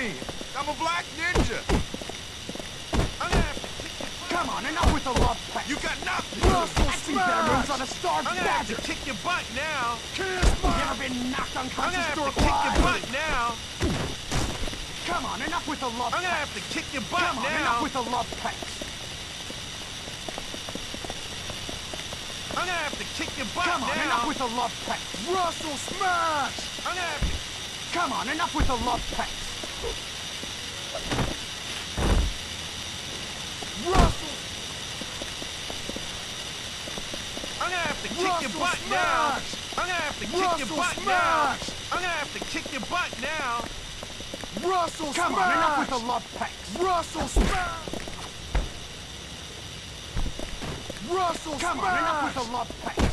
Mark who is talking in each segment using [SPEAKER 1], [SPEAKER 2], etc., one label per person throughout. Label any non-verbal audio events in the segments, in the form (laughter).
[SPEAKER 1] me? I'm a black ninja. I'm gonna have to kick.
[SPEAKER 2] Come on, enough with the love pecs.
[SPEAKER 1] You got nothing.
[SPEAKER 2] Russell I see better moves on a starved
[SPEAKER 1] I'm gonna have
[SPEAKER 2] badger.
[SPEAKER 1] to kick your butt now.
[SPEAKER 2] Kiss my... You ever been knocked unconscious
[SPEAKER 1] I'm gonna have to kick your butt now.
[SPEAKER 2] Come on, enough with the love
[SPEAKER 1] I'm gonna have to kick your butt
[SPEAKER 2] Come on,
[SPEAKER 1] now.
[SPEAKER 2] enough with the love pecs.
[SPEAKER 1] I'm gonna have to kick your butt
[SPEAKER 2] Come on,
[SPEAKER 1] now.
[SPEAKER 2] enough with the love pecs. Russell smash!
[SPEAKER 1] I'm gonna have to.
[SPEAKER 2] Come on, enough with the love pecs. Russell,
[SPEAKER 1] I'm gonna have to kick
[SPEAKER 2] Russell
[SPEAKER 1] your butt now. I'm gonna have to kick
[SPEAKER 2] Russell
[SPEAKER 1] your butt
[SPEAKER 2] smash!
[SPEAKER 1] now. I'm gonna have to kick your butt now.
[SPEAKER 2] Russell Come on, enough with the love pecs. Russell smash! Russell Come on, enough with the love pecs.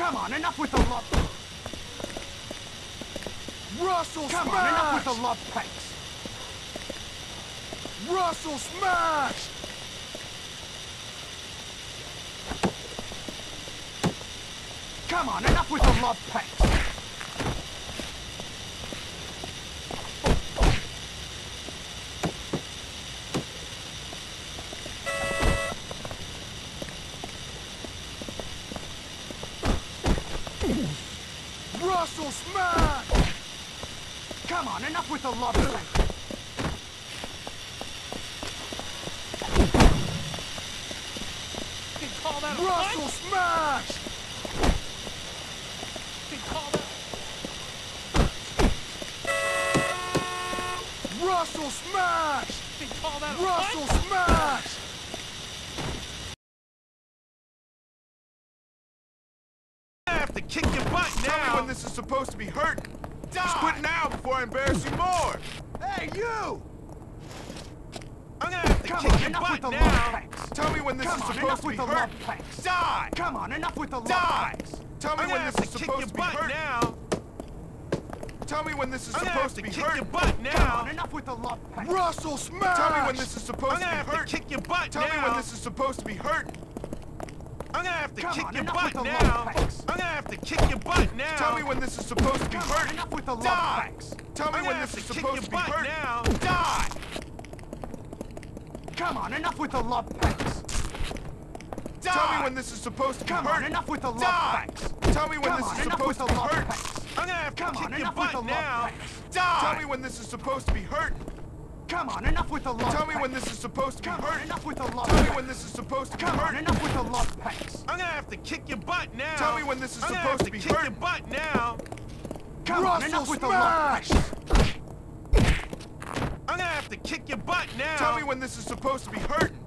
[SPEAKER 2] Come on, enough with the love. Russell Come on, enough with the love pecs. Russell smash! Come on, enough with the love pecs. Smash! Come on, enough with the love pecs.
[SPEAKER 1] You can call that
[SPEAKER 2] Russell smash!
[SPEAKER 1] You can call that.
[SPEAKER 2] Russell smash!
[SPEAKER 1] You can call that
[SPEAKER 2] Russell smash!
[SPEAKER 1] I have to kick your butt now.
[SPEAKER 3] Tell me when this is supposed to be hurting. Just quit now before I embarrass you more.
[SPEAKER 2] Hey, you!
[SPEAKER 1] I'm gonna have to
[SPEAKER 2] Come
[SPEAKER 1] kick
[SPEAKER 2] on,
[SPEAKER 1] your
[SPEAKER 2] enough with
[SPEAKER 1] butt
[SPEAKER 2] the
[SPEAKER 1] now.
[SPEAKER 2] love.
[SPEAKER 3] Tell me when this
[SPEAKER 2] Come
[SPEAKER 3] is
[SPEAKER 2] on,
[SPEAKER 3] supposed to be
[SPEAKER 2] with the love
[SPEAKER 3] hurting. Die!
[SPEAKER 2] Come on, enough with the love
[SPEAKER 3] Die! Tell me when this is
[SPEAKER 1] to kick your
[SPEAKER 3] supposed to be
[SPEAKER 1] butt
[SPEAKER 3] hurting.
[SPEAKER 1] now.
[SPEAKER 3] Tell me when this is
[SPEAKER 1] I'm
[SPEAKER 3] supposed
[SPEAKER 1] to
[SPEAKER 3] to be
[SPEAKER 1] kick your
[SPEAKER 3] hurting.
[SPEAKER 1] butt
[SPEAKER 2] Come
[SPEAKER 1] now.
[SPEAKER 2] on, enough with the love pecs. Russell smash!
[SPEAKER 3] Tell me when this is supposed
[SPEAKER 1] I'm
[SPEAKER 3] to
[SPEAKER 1] gonna
[SPEAKER 3] be
[SPEAKER 1] have to kick your butt
[SPEAKER 3] Tell
[SPEAKER 1] now.
[SPEAKER 3] me when this is supposed to be hurting.
[SPEAKER 1] I'm gonna have to
[SPEAKER 2] Come
[SPEAKER 1] kick
[SPEAKER 2] on,
[SPEAKER 1] your butt now. I'm gonna have to kick your butt now.
[SPEAKER 3] Tell me when this is supposed to be
[SPEAKER 2] Come on, enough with the
[SPEAKER 3] Die! Tell me when this is supposed to be hurting.
[SPEAKER 1] now.
[SPEAKER 3] Die!
[SPEAKER 2] Come on, enough with the love pecs.
[SPEAKER 3] Tell me when this is supposed to be
[SPEAKER 2] Come
[SPEAKER 3] hurting.
[SPEAKER 2] enough with the love
[SPEAKER 3] Die!
[SPEAKER 2] pecs.
[SPEAKER 3] Tell me when this is supposed to be
[SPEAKER 2] pecs.
[SPEAKER 1] I'm gonna have to kick your butt now. Die!
[SPEAKER 3] Tell me when this is supposed to be hurting.
[SPEAKER 2] Come on, enough with the love
[SPEAKER 3] Tell me when this is supposed to
[SPEAKER 2] Come on, enough with the love
[SPEAKER 3] Tell me when this is supposed to
[SPEAKER 2] Come on, enough with the love pecs.
[SPEAKER 1] I'm gonna have to kick your butt now.
[SPEAKER 3] Tell me when this is supposed
[SPEAKER 1] have
[SPEAKER 3] to be
[SPEAKER 1] kick your
[SPEAKER 3] hurting.
[SPEAKER 1] butt now.
[SPEAKER 2] Come on, enough with the love!
[SPEAKER 1] I'm gonna have to kick your butt now.
[SPEAKER 3] Tell me when this is supposed to be hurting.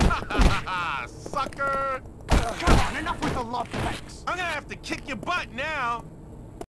[SPEAKER 3] (laughs)
[SPEAKER 1] Sucker!
[SPEAKER 2] Come on, enough with the love pecs.
[SPEAKER 1] I'm gonna have to kick your butt now.